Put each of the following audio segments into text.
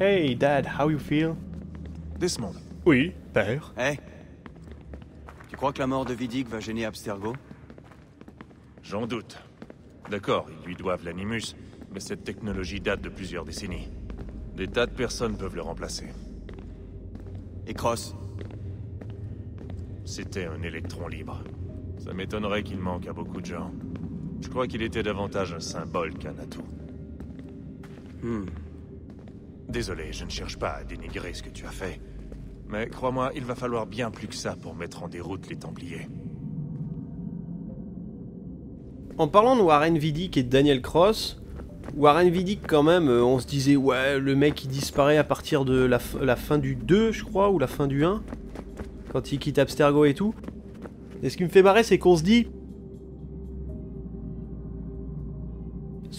Hey, Dad, how you feel? Desmond. Oui, père. Hé Tu crois que la mort de Vidic va gêner Abstergo? J'en doute. D'accord, ils lui doivent l'animus, mais cette technologie date de plusieurs décennies. Des tas de personnes peuvent le remplacer. Et Cross? C'était un électron libre. Ça m'étonnerait qu'il manque à beaucoup de gens. Je crois qu'il était davantage un symbole qu'un atout. Hmm. Désolé, je ne cherche pas à dénigrer ce que tu as fait. Mais crois-moi, il va falloir bien plus que ça pour mettre en déroute les Templiers. En parlant de Warren Vidic et de Daniel Cross, Warren Vidic quand même, euh, on se disait ouais, le mec il disparaît à partir de la, fin du 2, je crois, ou la fin du 1, quand il quitte Abstergo et tout. Et ce qui me fait marrer, c'est qu'on se dit...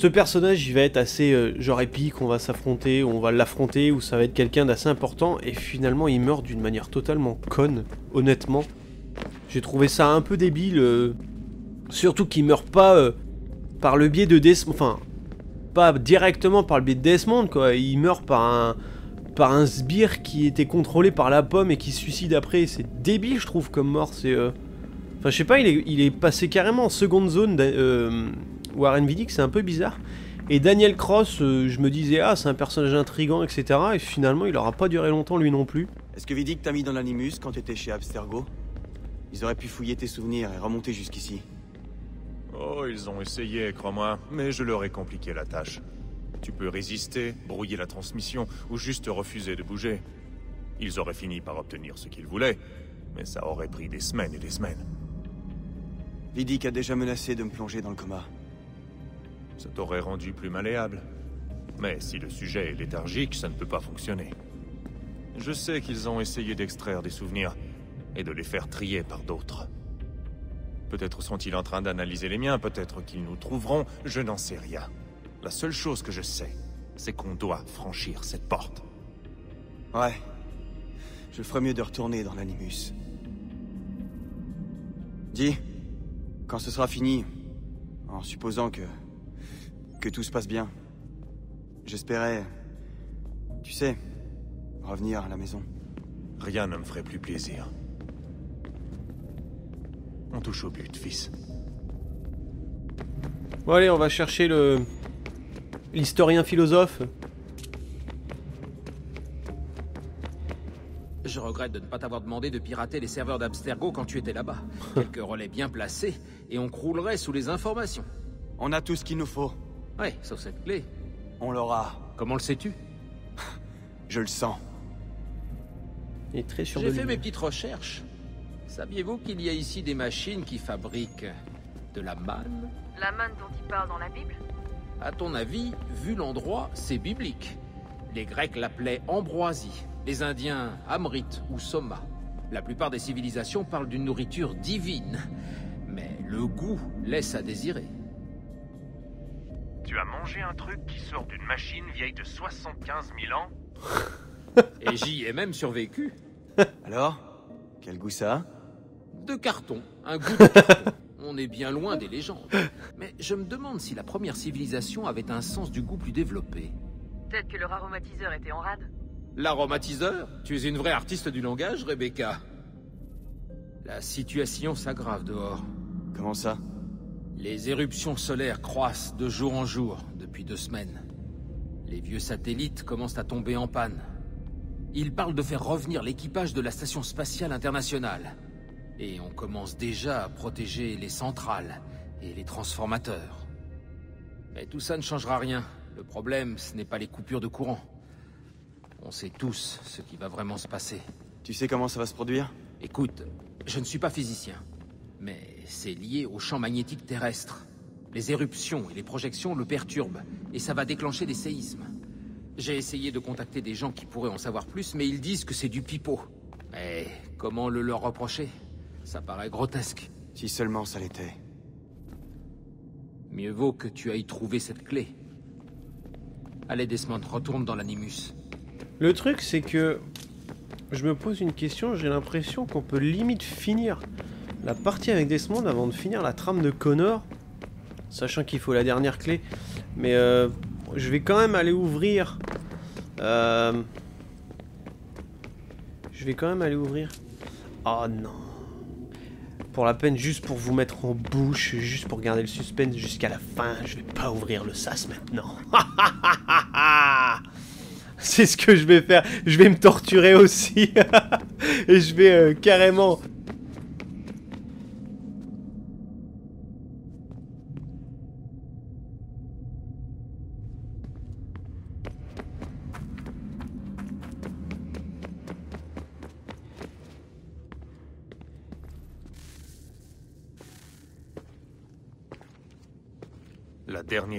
Ce personnage, il va être assez euh, genre épique, on va s'affronter, on va l'affronter, ou ça va être quelqu'un d'assez important, et finalement il meurt d'une manière totalement conne, honnêtement. J'ai trouvé ça un peu débile, euh, surtout qu'il meurt pas euh, par le biais de Desmond, enfin, pas directement par le biais de Desmond, quoi, il meurt par un, par un sbire qui était contrôlé par la pomme et qui suicide après, c'est débile je trouve comme mort, c'est... Enfin je sais pas, il est, il est passé carrément en seconde zone, Warren Vidic, c'est un peu bizarre. Et Daniel Cross, euh, je me disais, ah c'est un personnage intrigant, etc. Et finalement il aura pas duré longtemps lui non plus. Est-ce que Vidic t'a mis dans l'animus quand t'étais chez Abstergo? Ils auraient pu fouiller tes souvenirs et remonter jusqu'ici. Oh, ils ont essayé, crois-moi, mais je leur ai compliqué la tâche. Tu peux résister, brouiller la transmission, ou juste refuser de bouger. Ils auraient fini par obtenir ce qu'ils voulaient, mais ça aurait pris des semaines et des semaines. Vidic a déjà menacé de me plonger dans le coma. Ça t'aurait rendu plus malléable. Mais si le sujet est léthargique, ça ne peut pas fonctionner. Je sais qu'ils ont essayé d'extraire des souvenirs et de les faire trier par d'autres. Peut-être sont-ils en train d'analyser les miens, peut-être qu'ils nous trouveront, je n'en sais rien. La seule chose que je sais, c'est qu'on doit franchir cette porte. Ouais. Je ferais mieux de retourner dans l'animus. Dis, quand ce sera fini, en supposant que... que tout se passe bien, j'espérais... Tu sais, revenir à la maison. Rien ne me ferait plus plaisir. On touche au but, fils. Bon allez, on va chercher le... L'historien philosophe. Je regrette de ne pas t'avoir demandé de pirater les serveurs d'Abstergo quand tu étais là-bas. Quelques relais bien placés, et on croulerait sous les informations. On a tout ce qu'il nous faut. Ouais, sauf cette clé. On l'aura. Comment le sais-tu? Je le sens. Il est très sûr de J'ai lui. fait mes petites recherches. Saviez-vous qu'il y a ici des machines qui fabriquent de la manne? La manne dont il parle dans la Bible? À ton avis, vu l'endroit, c'est biblique. Les Grecs l'appelaient ambroisie, les Indiens amrit ou soma. La plupart des civilisations parlent d'une nourriture divine, mais le goût laisse à désirer. Tu as mangé un truc qui sort d'une machine vieille de 75 000 ans Et j'y ai même survécu. Alors Quel goût ça a? De carton, un goût de carton. On est bien loin des légendes. Mais je me demande si la première civilisation avait un sens du goût plus développé. Peut-être que leur aromatiseur était en rade. L'aromatiseur? Tu es une vraie artiste du langage, Rebecca La situation s'aggrave dehors. Comment ça? Les éruptions solaires croissent de jour en jour depuis deux semaines. Les vieux satellites commencent à tomber en panne. Ils parlent de faire revenir l'équipage de la Station Spatiale Internationale. Et on commence déjà à protéger les centrales et les transformateurs. Mais tout ça ne changera rien. Le problème, ce n'est pas les coupures de courant. On sait tous ce qui va vraiment se passer. Tu sais comment ça va se produire? Écoute, je ne suis pas physicien, mais c'est lié au champ magnétique terrestre. Les éruptions et les projections le perturbent, et ça va déclencher des séismes. J'ai essayé de contacter des gens qui pourraient en savoir plus, mais ils disent que c'est du pipeau. Mais comment le leur reprocher? Ça paraît grotesque. Si seulement ça l'était. Mieux vaut que tu ailles trouver cette clé. Allez, Desmond, retourne dans l'animus. Le truc, c'est que je me pose une question. J'ai l'impression qu'on peut limite finir la partie avec Desmond avant de finir la trame de Connor. Sachant qu'il faut la dernière clé. Mais euh, je vais quand même aller ouvrir. Euh, je vais quand même aller ouvrir. Oh non. Pour la peine, juste pour vous mettre en bouche, juste pour garder le suspense jusqu'à la fin, je vais pas ouvrir le sas maintenant. C'est ce que je vais faire. Je vais me torturer aussi. Et je vais euh, carrément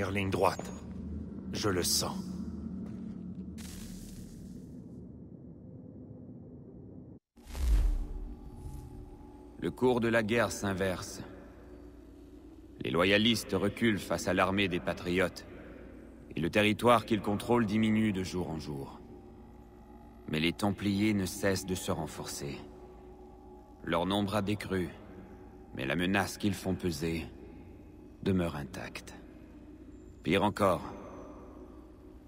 Ligne droite. Je le sens. Le cours de la guerre s'inverse. Les loyalistes reculent face à l'armée des patriotes, et le territoire qu'ils contrôlent diminue de jour en jour. Mais les Templiers ne cessent de se renforcer. Leur nombre a décru, mais la menace qu'ils font peser demeure intacte. Pire encore,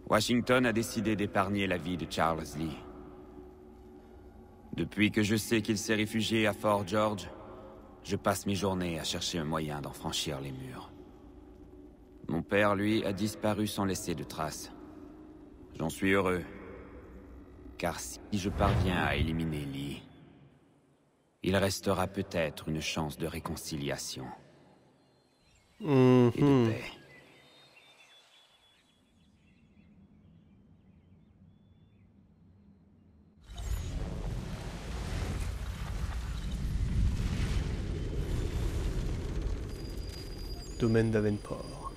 Washington a décidé d'épargner la vie de Charles Lee. Depuis que je sais qu'il s'est réfugié à Fort George, je passe mes journées à chercher un moyen d'en franchir les murs. Mon père, lui, a disparu sans laisser de traces. J'en suis heureux. Car si je parviens à éliminer Lee, il restera peut-être une chance de réconciliation et de Mhm. paix. Domaine d'Avenport.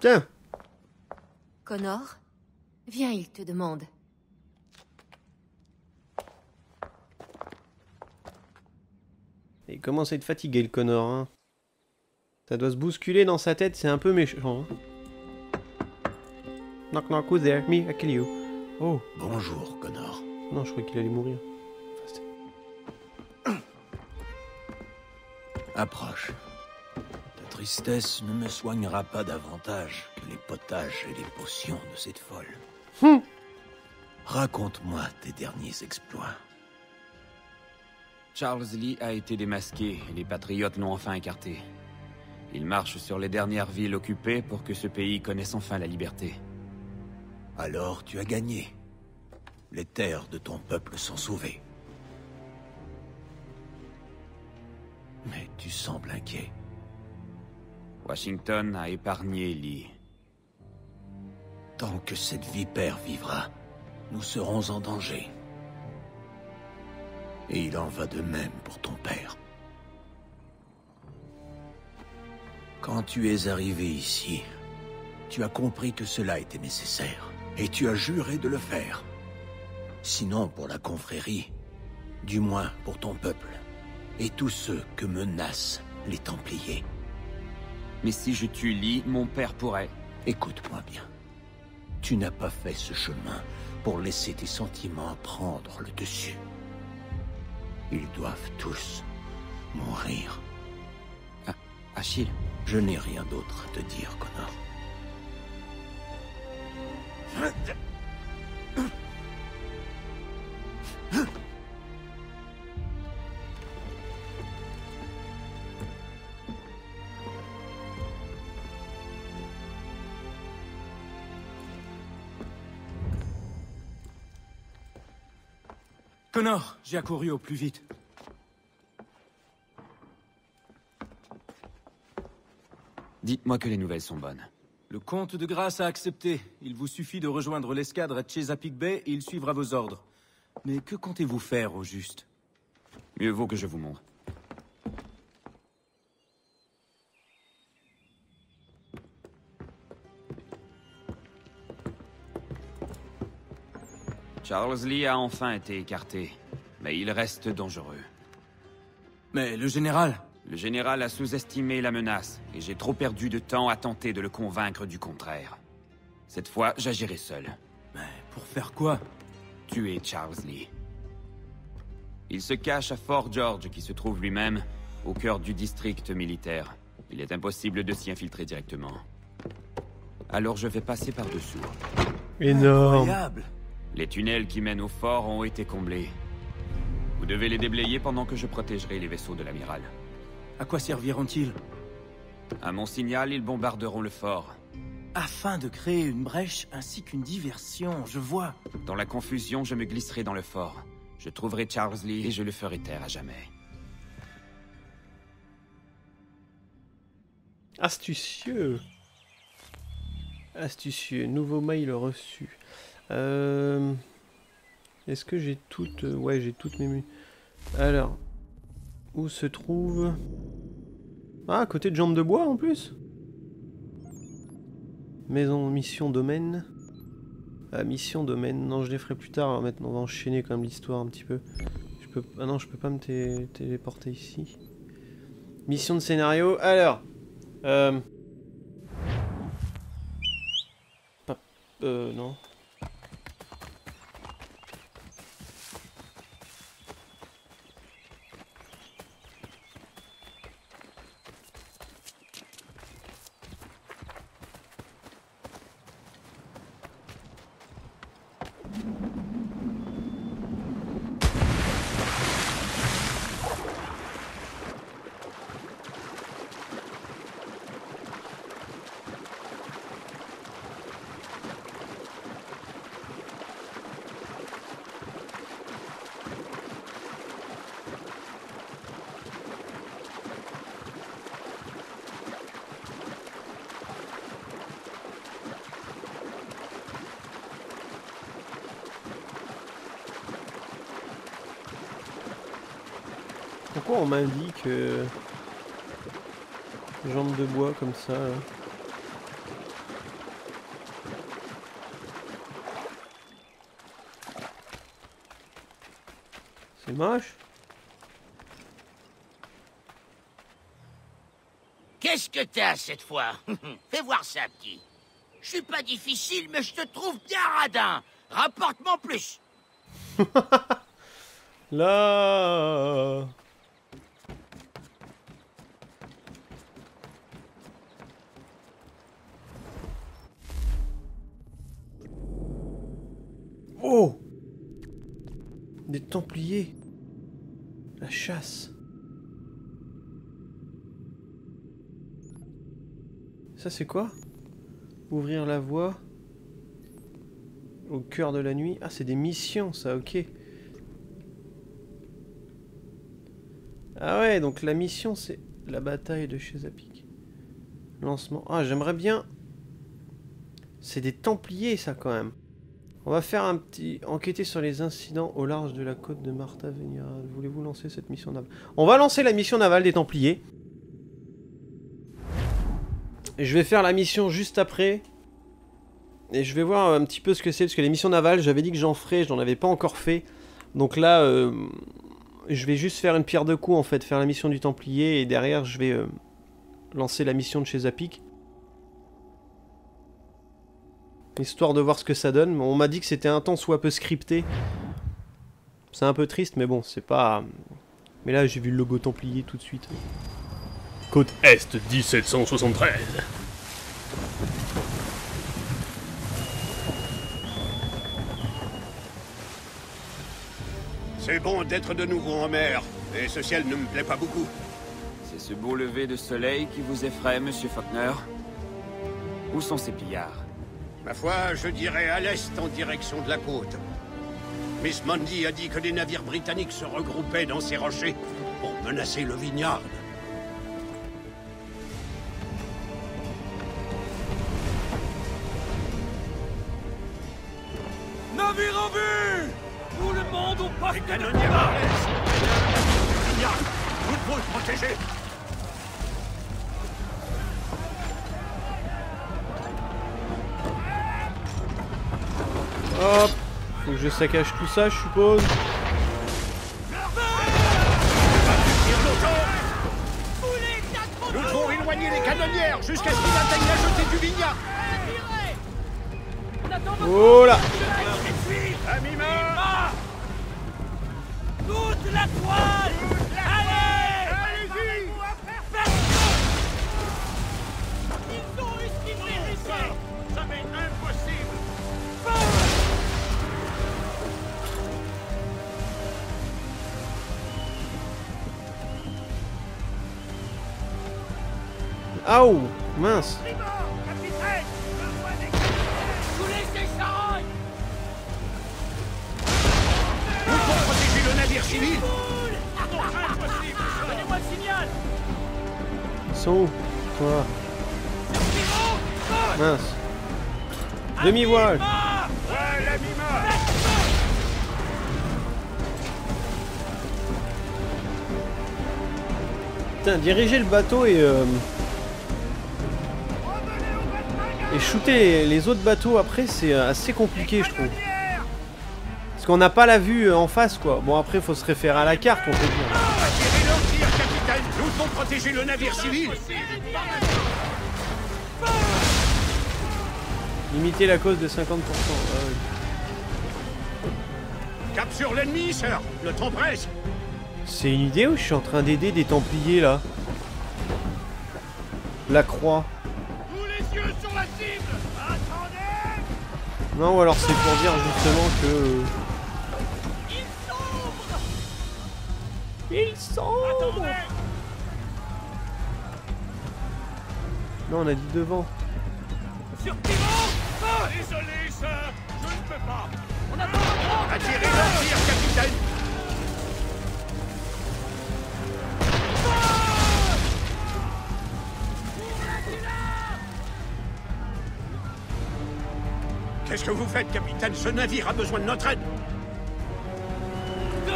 Tiens, Connor Viens, il te demande. il commence à être fatigué le Connor. Hein? Ça doit se bousculer dans sa tête, c'est un peu méchant. hein. Knock knock, who's there? Me, I kill you. Oh, Bonjour, Connor. non, je croyais qu'il allait mourir. Approche. Ta tristesse ne me soignera pas davantage que les potages et les potions de cette folle. Hum. Raconte-moi tes derniers exploits. Charles Lee a été démasqué et les Patriotes l'ont enfin écarté. Il marche sur les dernières villes occupées pour que ce pays connaisse enfin la liberté. Alors tu as gagné. Les terres de ton peuple sont sauvées. Mais tu sembles inquiet. Washington a épargné Lee. Tant que cette vipère vivra, nous serons en danger. Et il en va de même pour ton père. Quand tu es arrivé ici, tu as compris que cela était nécessaire. Et tu as juré de le faire. Sinon pour la confrérie, du moins pour ton peuple. Et tous ceux que menacent les Templiers. Mais si je tue Lee, mon père pourrait... Écoute-moi bien. Tu n'as pas fait ce chemin pour laisser tes sentiments prendre le dessus. Ils doivent tous mourir. Achille, Je n'ai rien d'autre à te dire, Connor. Connor, j'ai accouru au plus vite. dites-moi que les nouvelles sont bonnes. Le comte de Grasse a accepté. Il vous suffit de rejoindre l'escadre à Chesapeake Bay et il suivra vos ordres. Mais que comptez-vous faire au juste? Mieux vaut que je vous montre. Charles Lee a enfin été écarté, mais il reste dangereux. Mais le général? Le général a sous-estimé la menace, et j'ai trop perdu de temps à tenter de le convaincre du contraire. Cette fois, j'agirai seul. Mais pour faire quoi? Tuer Charles Lee. Il se cache à Fort George, qui se trouve lui-même au cœur du district militaire. Il est impossible de s'y infiltrer directement. Alors je vais passer par-dessous. Énorme. Incroyable. Les tunnels qui mènent au fort ont été comblés. Vous devez les déblayer pendant que je protégerai les vaisseaux de l'amiral. À quoi serviront-ils? À mon signal, ils bombarderont le fort. Afin de créer une brèche ainsi qu'une diversion, je vois. Dans la confusion, je me glisserai dans le fort. Je trouverai Charles Lee et je le ferai taire à jamais. Astucieux. Astucieux. Nouveau mail reçu. Euh... Est-ce que j'ai toutes... Ouais, j'ai toutes mes... Alors. Où se trouve... Ah, côté de Jambes de Bois, en plus Maison, mission, domaine. Ah, mission, domaine. Non, je les ferai plus tard. hein. Maintenant, on va enchaîner quand même l'histoire un petit peu. Je peux... Ah non, je peux pas me té- téléporter ici. Mission de scénario. Alors... Euh... Euh, non. Pourquoi on m'indique euh, jambes de bois comme ça là C'est moche Qu'est-ce que t'as cette fois Fais voir ça, petit. Je suis pas difficile, mais je te trouve bien radin. Rapporte-moi plus. Là La chasse Ça c'est quoi? Ouvrir la voie au cœur de la nuit? Ah c'est des missions ça, ok. Ah ouais, donc la mission c'est la bataille de chez. Lancement. Ah, j'aimerais bien. C'est des Templiers ça quand même. On va faire un petit enquêter sur les incidents au large de la côte de Martha Venira. Voulez-vous lancer cette mission navale? On va lancer la mission navale des Templiers. Je vais faire la mission juste après. Et je vais voir un petit peu ce que c'est, parce que les missions navales, j'avais dit que j'en ferais, je n'en avais pas encore fait. Donc là, euh, je vais juste faire une pierre de coups en fait, faire la mission du Templier, et derrière je vais euh, lancer la mission de chez Zapik. Histoire de voir ce que ça donne. On m'a dit que c'était un temps soit peu scripté. C'est un peu triste, mais bon, c'est pas... Mais là, j'ai vu le logo Templier tout de suite. Côte Est 1773. C'est bon d'être de nouveau en mer, et ce ciel ne me plaît pas beaucoup. C'est ce beau lever de soleil qui vous effraie, monsieur Faulkner Où sont ces pillards? Ma foi, je dirais à l'est en direction de la côte. Miss Mundy a dit que des navires britanniques se regroupaient dans ces rochers pour menacer le Vignard. Navire en vue Tout le monde au poste Les canonniers à l'est Vignard le protéger Hop. Faut que je saccage tout ça, je suppose. Nous devons éloigner les canonnières jusqu'à ce qu'ils atteignent la jetée du Vignard Oh là Toute la toile Allez Allez-y. Ils ont esquivé ici Ça m'est Ils sont où Toi. Mince. Demi-voile Putain, diriger le bateau et... euh, Et shooter les, autres bateaux après, c'est euh, assez compliqué, je trouve. Parce qu'on n'a pas la vue euh, en face, quoi. Bon, après, faut se référer à la carte, on peut dire. Attirez leur tir, capitaine Nous devons protéger le navire civil Limiter la cause de 50%. Ah ouais. Cap sur l'ennemi, sir Le temps presse C'est une idée ou je suis en train d'aider des Templiers, là? La croix. Non, ou alors c'est pour dire justement que... euh, Ils sont Non, on a dit devant. Sur Timon Ah Désolé, sir Je ne peux pas. On attend un Attirez tir, capitaine Qu'est-ce que vous faites, capitaine Ce navire a besoin de notre aide.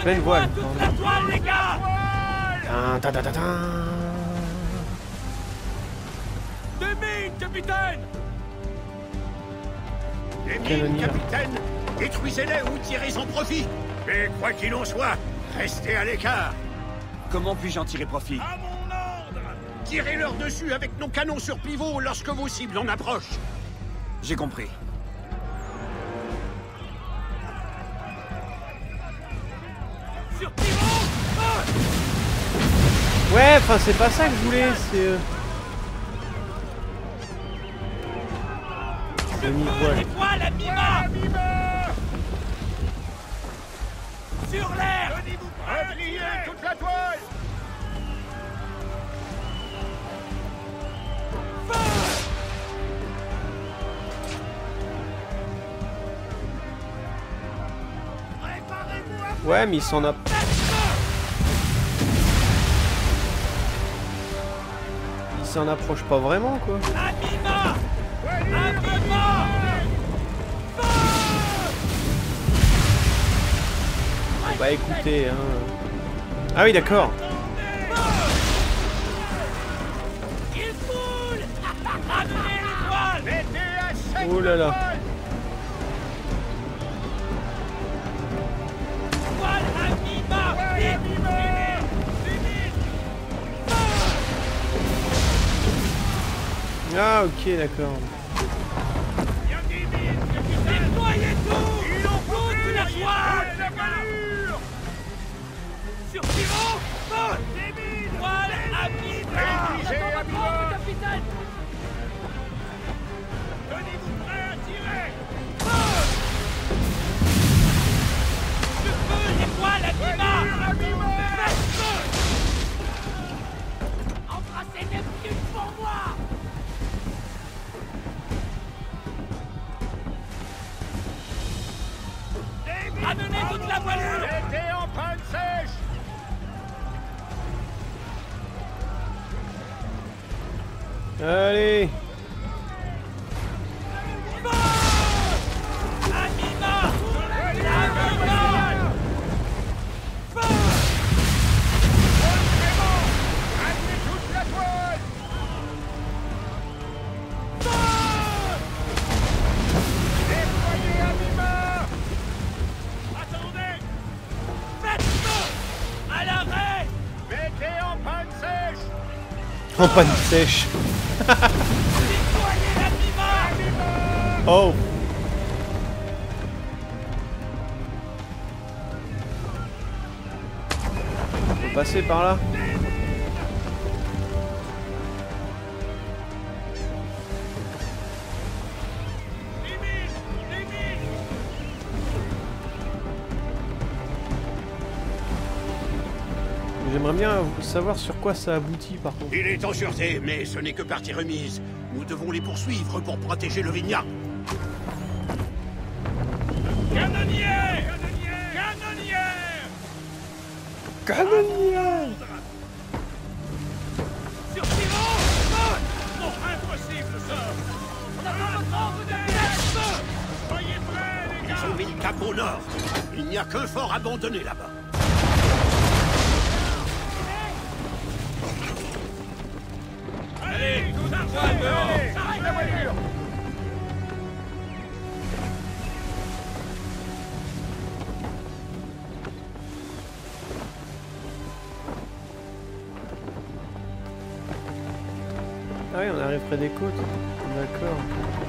Pleine voile. La toile, les gars. Tin, tin, tin, tin. Des mines, capitaine. Les mines, capitaine. Détruisez-les ou tirez-en profit. Mais quoi qu'il en soit, restez à l'écart. Comment puis-je en tirer profit À mon ordre. Tirez-leur dessus avec nos canons sur pivot lorsque vos cibles en approchent. J'ai compris. Ouais, enfin c'est pas ça que je voulais, c'est... euh, Demi-voile. Les voiles à mi-mât Sur l'air Repliez toute la toile Ouais, mais il s'en a... s'en approche pas vraiment, quoi. À mi-mât Bah écoutez, hein... Ah oui, d'accord. Oh là là. Ah ok, d'accord. Mettez en panne sèche Oh passer par là J'aimerais bien savoir sur quoi ça aboutit par contre. Il est en sûreté, mais ce n'est que partie remise. Nous devons les poursuivre pour protéger le Vigna. Nord. Il n'y a qu'un fort abandonné là-bas. Allez, tout dehors Arrête la voiture Ah oui, on arrive près des côtes. D'accord.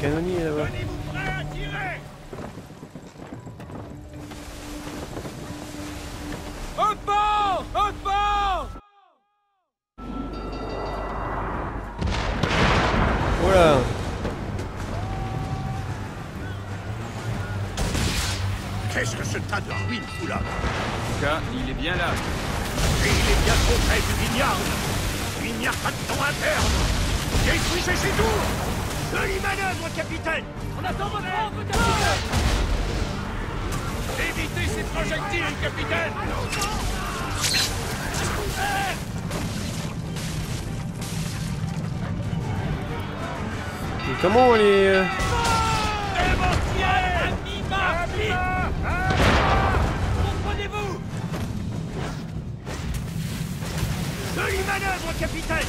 Canonnier là-bas. Votre ordre, capitaine Évitez ces projectiles, capitaine. Et comment on les... euh, Comprenez-vous? Manœuvre, capitaine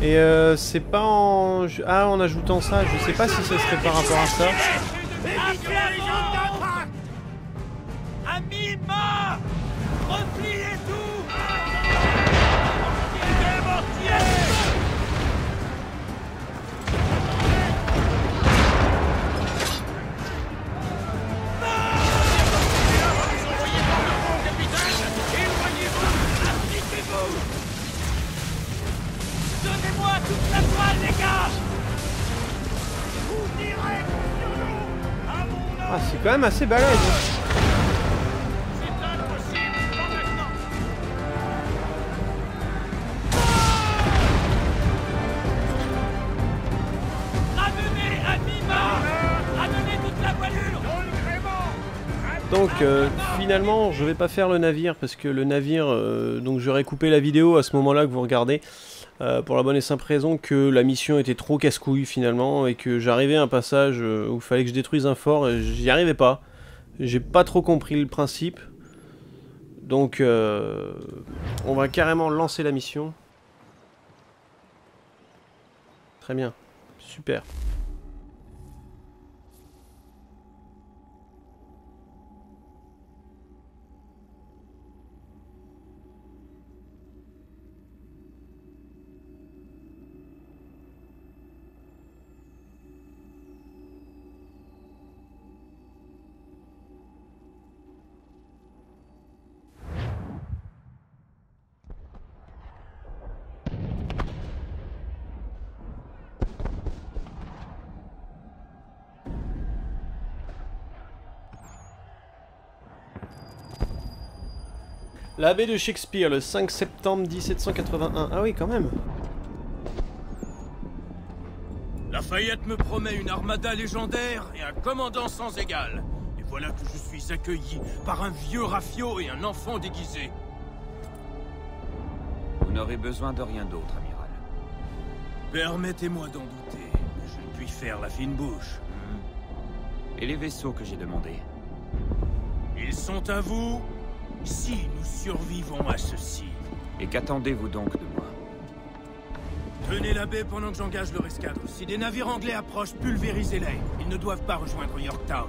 Et euh, c'est pas en... Ah, en ajoutant ça, je sais pas si ce serait par rapport à ça. C'est quand même assez balèze. Donc euh, finalement, je vais pas faire le navire parce que le navire, euh, donc j'aurais coupé la vidéo à ce moment-là que vous regardez euh, pour la bonne et simple raison que la mission était trop casse-couille finalement et que j'arrivais à un passage euh, où il fallait que je détruise un fort et j'y arrivais pas. J'ai pas trop compris le principe. Donc euh, on va carrément lancer la mission. Très bien, super. La baie de Shakespeare, le 5 septembre 1781. Ah oui, quand même. Lafayette me promet une armada légendaire et un commandant sans égal. Et voilà que je suis accueilli par un vieux rafio et un enfant déguisé. Vous n'aurez besoin de rien d'autre, amiral. Permettez-moi d'en douter, que je ne puis faire la fine bouche. Et les vaisseaux que j'ai demandés? Ils sont à vous si nous survivons à ceci. Et qu'attendez-vous donc de moi Tenez la baie pendant que j'engage leur escadre. Si des navires anglais approchent, pulvérisez-les. Ils ne doivent pas rejoindre Yorktown.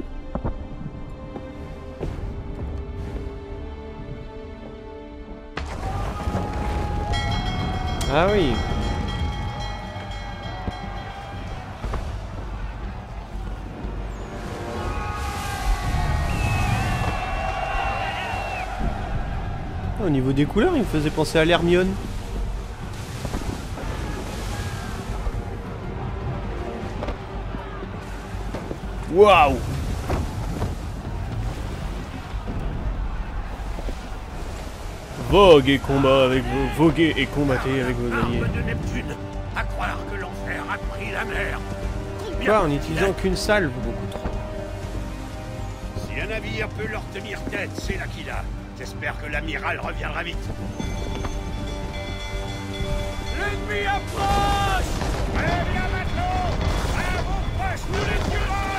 Ah oui. Au niveau des couleurs, il me faisait penser à l'Hermione. Waouh Vogue et combat avec vos... Voguez et combattez avec vos alliés. Arme de Neptune À croire que l'enfer a pris la mer Combien Quoi, en de utilisant qu'une salve Beaucoup trop. Si un navire peut leur tenir tête, c'est l'Aquila. J'espère que l'amiral reviendra vite. L'ennemi approche Très bien, matelot À vos postes, nous les tuerons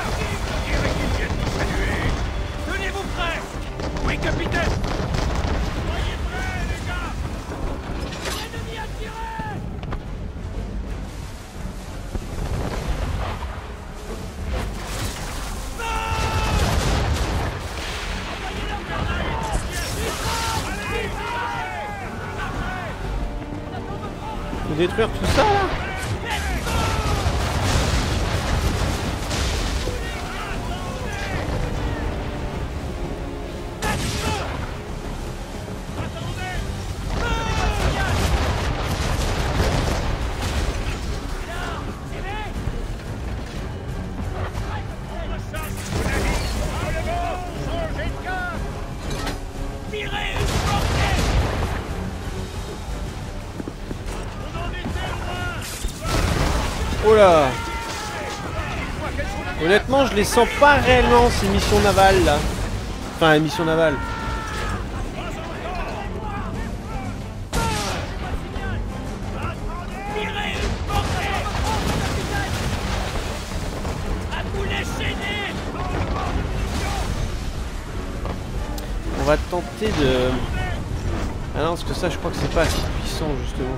dirais qu'ils viennent nous saluer. Tenez-vous prêts Oui, capitaine détruire Honnêtement, je les sens pas réellement ces missions navales là. Enfin, les missions navales. On va tenter de... Ah non, parce que ça, je crois que c'est pas assez puissant justement.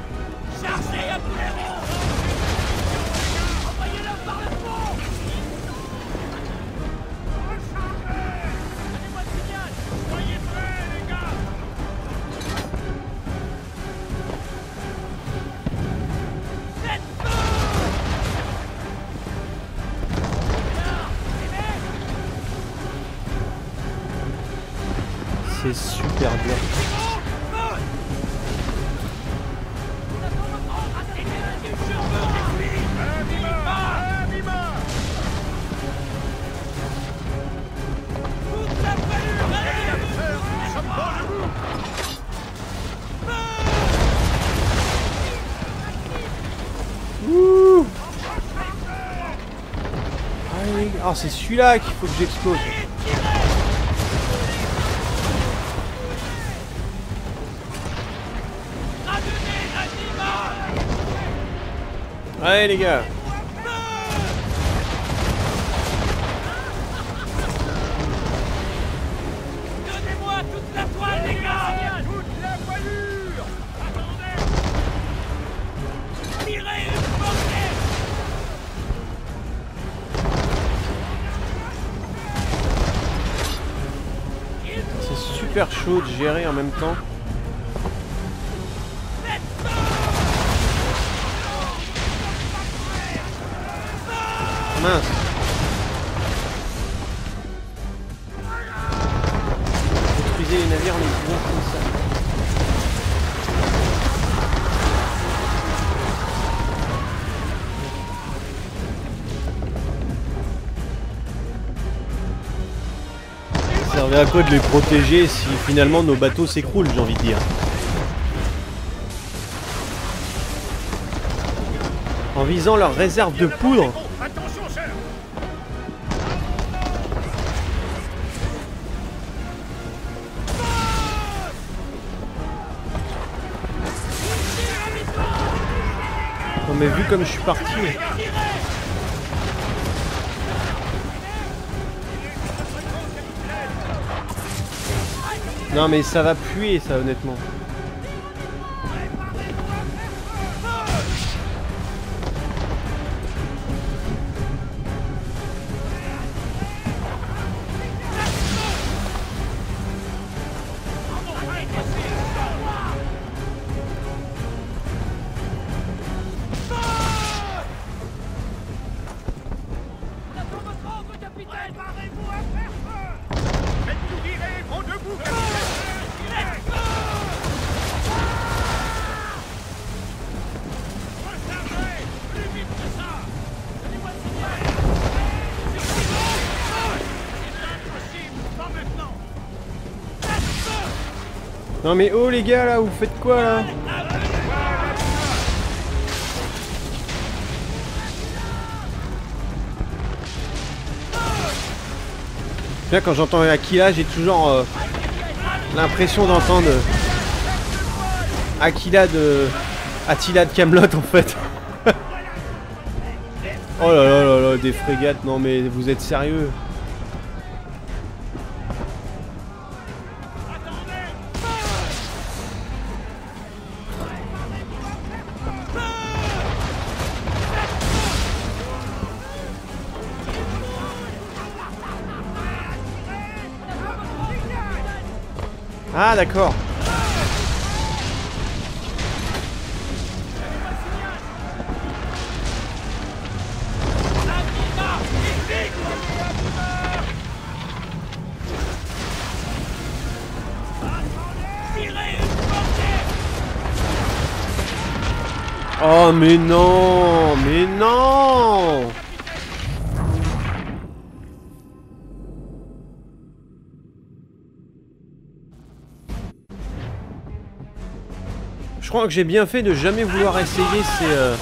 Ah, c'est celui-là qu'il faut que j'explose. Allez les gars chaud de gérer en même temps. Ça servait à quoi de les protéger si finalement nos bateaux s'écroulent, j'ai envie de dire. En visant leur réserve de poudre. Non mais vu comme je suis parti. Non mais ça va puer ça honnêtement. Non mais oh les gars là, vous faites quoi là quand j'entends Aquila, j'ai toujours euh, l'impression d'entendre Aquila de Attila de Camelot en fait. oh là là là là, des frégates, non mais vous êtes sérieux Ah d'accord. Oh mais non Mais non crois que j'ai bien fait de jamais vouloir essayer ces... euh,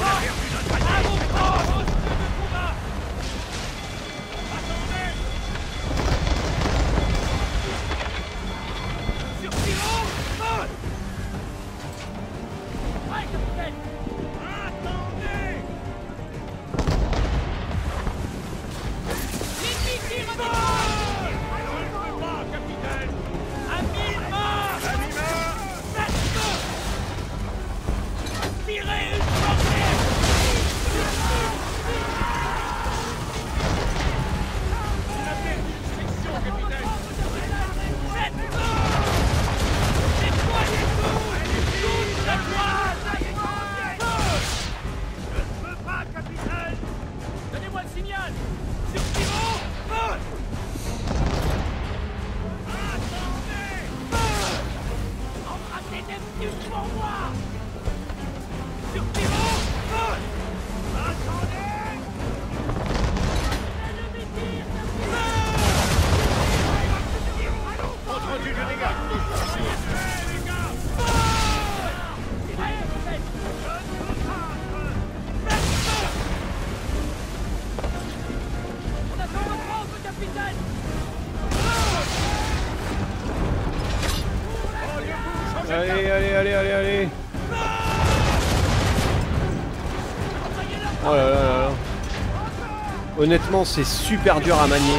Honnêtement, c'est super dur à manier.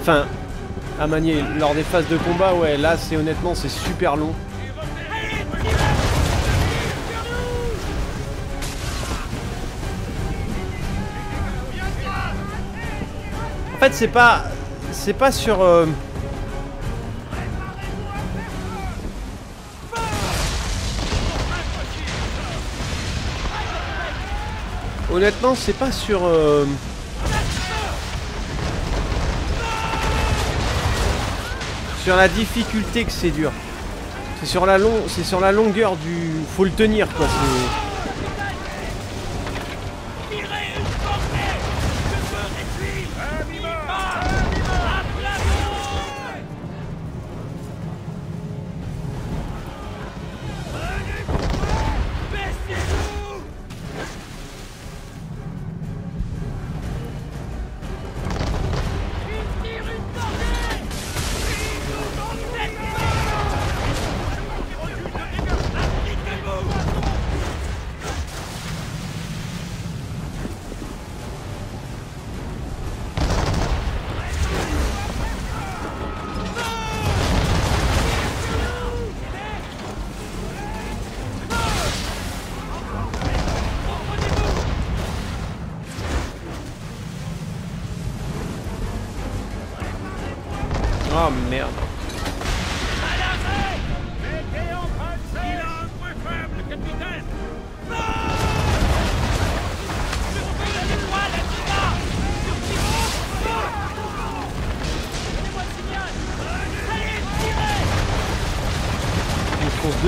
Enfin, à manier lors des phases de combat, ouais, là, c'est honnêtement, c'est super long. En fait, c'est pas... C'est pas sur... euh, Honnêtement, c'est pas sur... euh, Sur la difficulté que c'est dur. C'est sur la long... c'est sur la longueur du... Faut le tenir quoi.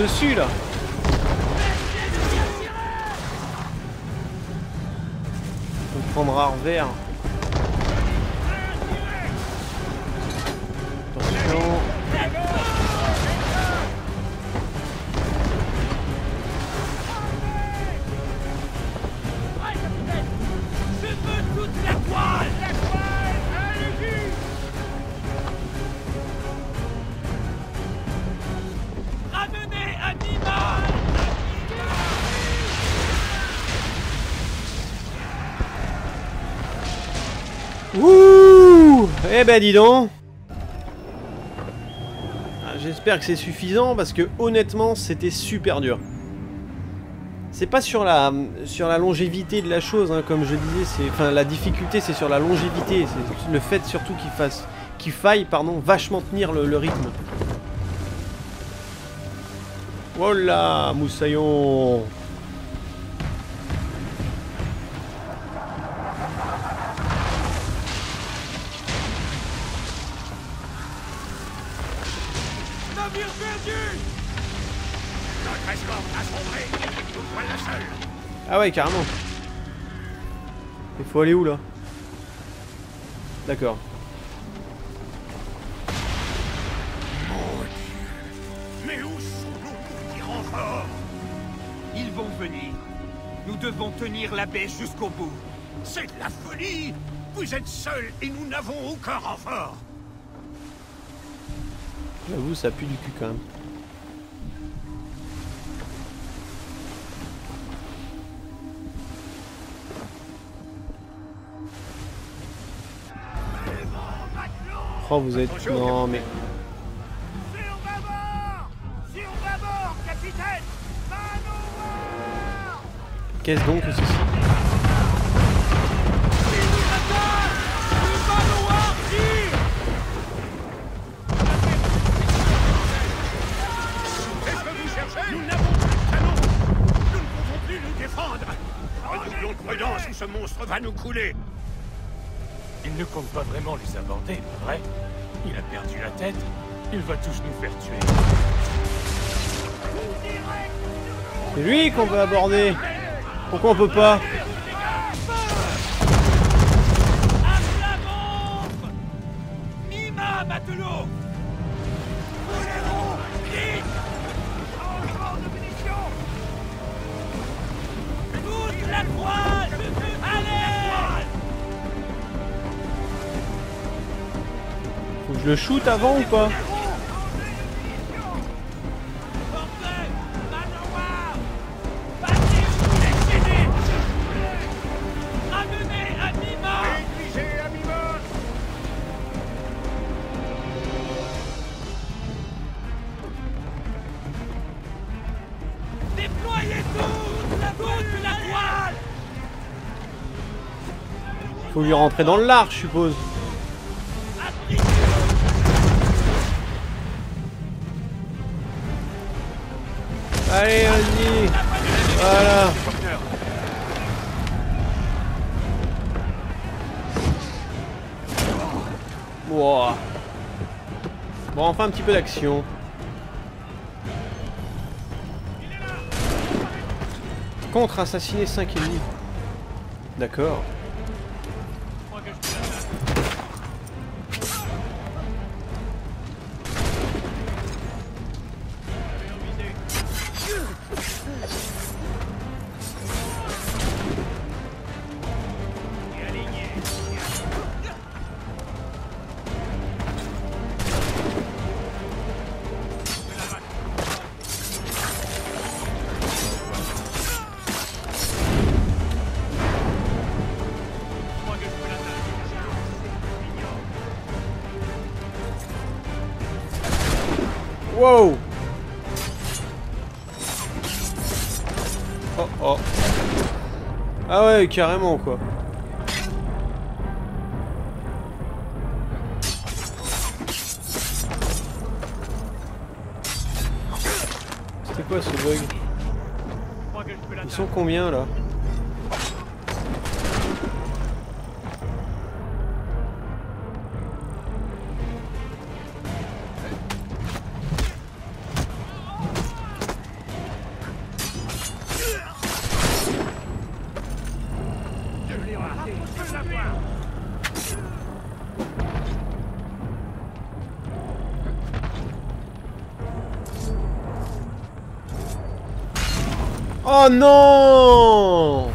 Dessus là. On prendra revers. Eh ben dis donc Ah, J'espère que c'est suffisant parce que honnêtement c'était super dur. C'est pas sur la sur la longévité de la chose, hein, comme je disais, enfin la difficulté c'est sur la longévité, c'est le fait surtout qu'il fasse qu'il faille pardon vachement tenir le, le rythme. Oh là, moussaillon Ah ouais, carrément. Il faut aller où là? D'accord. Mais où sont nos renforts Ils vont venir. Nous devons tenir la baie jusqu'au bout. C'est de la folie Vous êtes seuls et nous n'avons aucun renfort J'avoue, ça pue du cul quand même. Oh, vous êtes... Non, mais... Qu'est-ce donc que ceci Manoir, tire Qu'est-ce que vous cherchez? Nous n'avons plus de canons Nous ne pouvons plus nous défendre. Redoublons de prudence ou ce monstre va nous couler Il ne compte pas vraiment les aborder, vrai Il a perdu la tête. Il va tous nous faire tuer. C'est lui qu'on veut aborder Pourquoi on peut pas? Le shoot avant ou pas Faut lui rentrer dans le large, je suppose. Un petit peu d'action. Contre assassiner 5 ennemis. D'accord. Oh oh. Ah ouais, carrément quoi. C'était quoi ce bug? Ils sont combien là? Non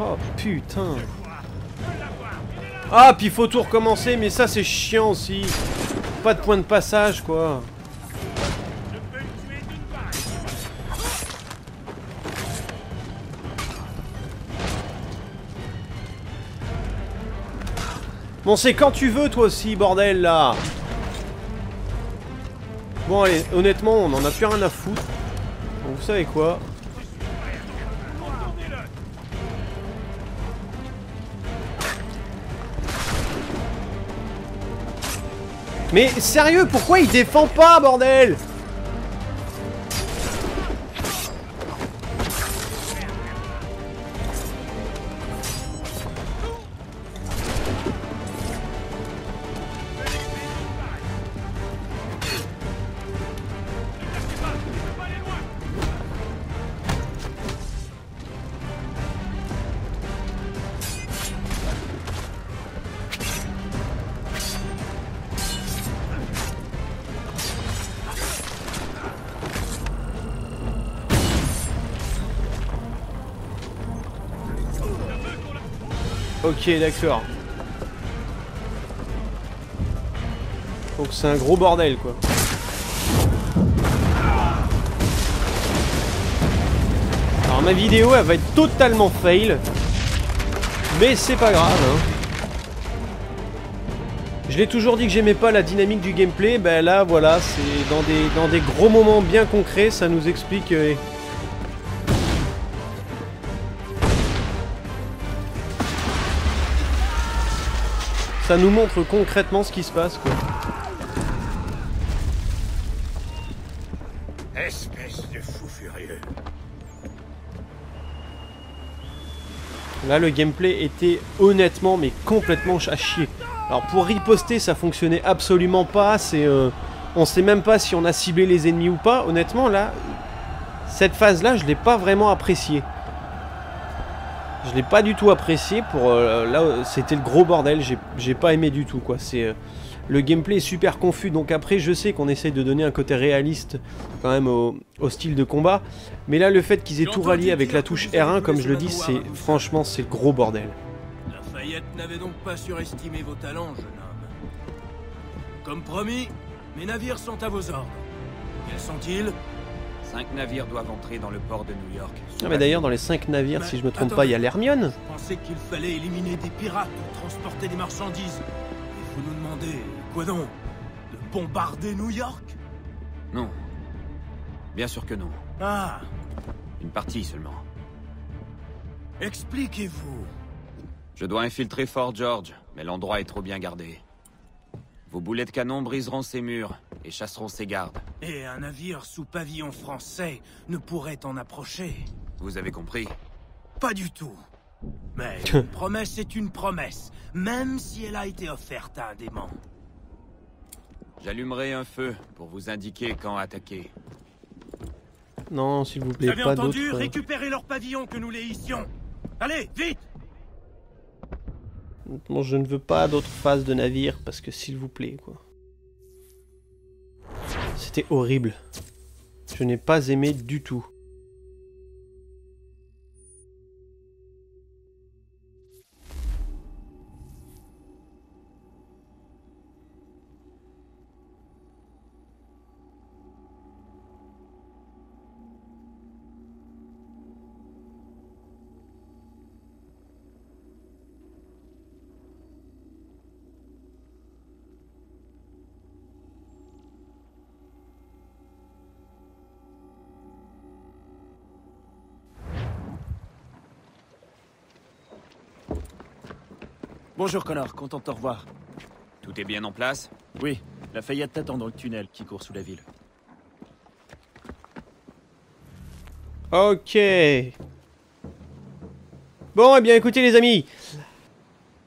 Oh putain. Ah puis faut tout recommencer mais ça c'est chiant aussi. Pas de point de passage quoi Bon, c'est quand tu veux, toi aussi, bordel, là Bon, allez, honnêtement, on en a plus rien à foutre. Donc, vous savez quoi Mais sérieux, pourquoi il défend pas, bordel? Ok, d'accord. Donc c'est un gros bordel, quoi. Alors ma vidéo, elle va être totalement fail. Mais c'est pas grave, hein. Je l'ai toujours dit que j'aimais pas la dynamique du gameplay, ben là, voilà, c'est dans des, dans des gros moments bien concrets, ça nous explique... euh, Ça nous montre concrètement ce qui se passe, quoi. Espèce de fou furieux. Là, le gameplay était honnêtement, mais complètement à chier. Alors, pour riposter, ça fonctionnait absolument pas. C'est, euh, on sait même pas si on a ciblé les ennemis ou pas. Honnêtement, là, cette phase-là, je l'ai pas vraiment appréciée. Je l'ai pas du tout apprécié. Pour euh, là, c'était le gros bordel. J'ai- pas aimé du tout, quoi. C'est euh, le gameplay est super confus. Donc après, je sais qu'on essaye de donner un côté réaliste quand même au, au style de combat. Mais là, le fait qu'ils aient tout rallié avec la touche R1, comme je le dis, c'est franchement, c'est le gros bordel. Lafayette n'avait donc pas surestimé vos talents, jeune homme. Comme promis, mes navires sont à vos ordres. Quels sont-ils? Cinq navires doivent entrer dans le port de New York. Ah, mais d'ailleurs, dans les 5 navires, si je me trompe pas, il y a l'Hermione. Je pensais qu'il fallait éliminer des pirates ou transporter des marchandises. Et vous nous demandez, quoi donc De bombarder New York? Non. Bien sûr que non. Ah, Une partie seulement. expliquez-vous. Je dois infiltrer Fort George, mais l'endroit est trop bien gardé. Vos boulets de canon briseront ses murs et chasseront ses gardes. Et un navire sous pavillon français ne pourrait en approcher. Vous avez compris Pas du tout. Mais une promesse est une promesse, même si elle a été offerte à un démon. J'allumerai un feu pour vous indiquer quand attaquer. Non, s'il vous Vous plaît, avez pas entendu euh, Récupérez leur pavillon que nous les hissions. Allez, vite Bon, je ne veux pas d'autres phases de navire parce que s'il vous plaît, quoi. C'était horrible. Je n'ai pas aimé du tout. Bonjour Connor, content de te revoir. Tout est bien en place? Oui, Lafayette t'attend dans le tunnel qui court sous la ville. Ok. Bon, eh bien écoutez les amis.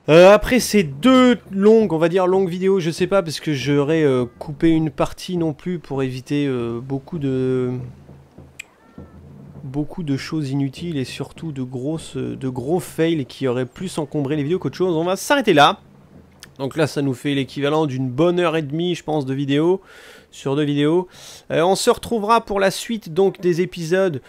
Euh, après ces deux longues, on va dire longues vidéos, je sais pas, parce que j'aurais euh, coupé une partie non plus pour éviter euh, beaucoup de beaucoup de choses inutiles et surtout de grosses de gros fails qui auraient plus encombré les vidéos qu'autre chose. On va s'arrêter là. Donc là, ça nous fait l'équivalent d'une bonne heure et demie, je pense, de vidéo sur deux vidéos. Euh, on se retrouvera pour la suite donc des épisodes.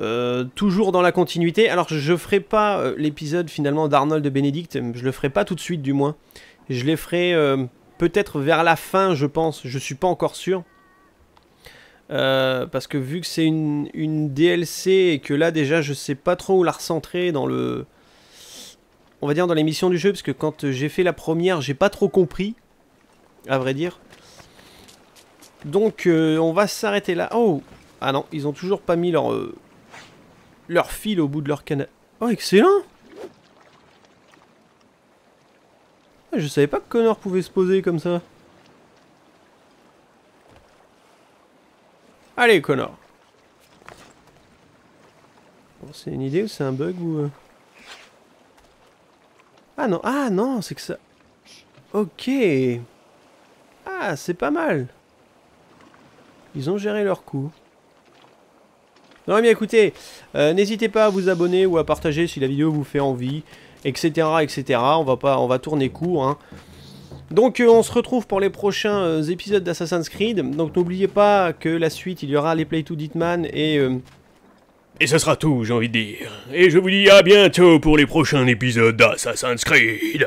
euh, toujours dans la continuité. Alors je ferai pas euh, l'épisode finalement d'Arnold de Benedict, je le ferai pas tout de suite du moins. Je les ferai peut-être vers la fin, je pense. Je suis pas encore sûr. Euh, parce que vu que c'est une, DLC et que là déjà je sais pas trop où la recentrer dans le on va dire dans les missions du jeu, parce que quand j'ai fait la première, j'ai pas trop compris, à vrai dire. Donc euh, on va s'arrêter là. Oh Ah non, ils ont toujours pas mis leur, euh, leur fil au bout de leur canal. Oh excellent Ah, Je savais pas que Connor pouvait se poser comme ça. Allez Connor C'est une idée ou c'est un bug ou... euh? Ah non, ah non, c'est que ça... Ok Ah, c'est pas mal Ils ont géré leur coup. Non, mais écoutez, euh, n'hésitez pas à vous abonner ou à partager si la vidéo vous fait envie, etc., etc. On va pas, on va tourner court. Hein. Donc, euh, on se retrouve pour les prochains euh, épisodes d'Assassin's Creed. Donc, n'oubliez pas que la suite, il y aura les Play to Hitman et euh, Et ce sera tout, j'ai envie de dire. Et je vous dis à bientôt pour les prochains épisodes d'Assassin's Creed.